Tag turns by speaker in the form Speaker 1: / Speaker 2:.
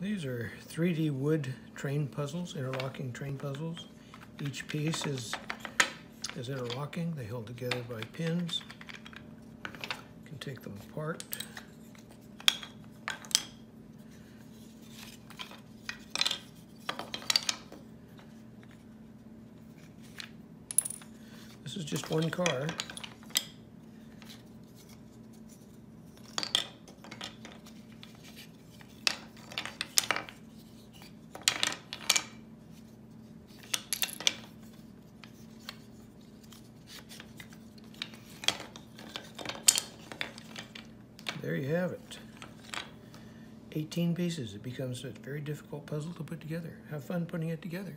Speaker 1: These are 3D wood train puzzles, interlocking train puzzles. Each piece is, is interlocking. They hold together by pins. You can take them apart. This is just one car. There you have it. 18 pieces. It becomes a very difficult puzzle to put together. Have fun putting it together.